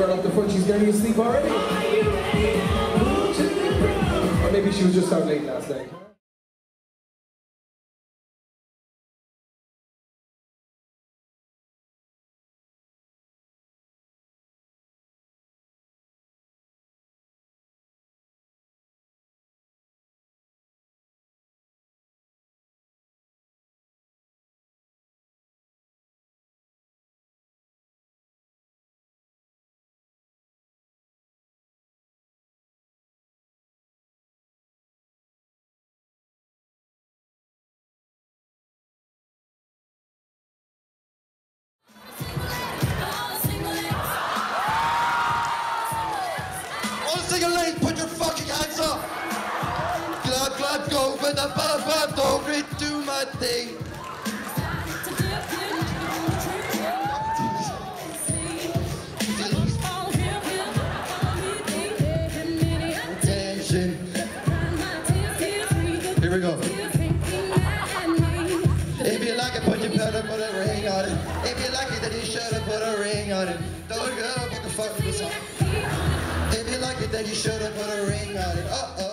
girl up the front, she's getting asleep already. Or maybe she was just out late last night. Lane, put your fucking hands up. Glad, glad, go with the bad, bad, don't redo my thing. Here we go. If you like it, put your put a ring on it. If you like it, then you should have put a ring on it. Don't go, what the fuck with the song? Then you should have put a ring on it. Uh oh.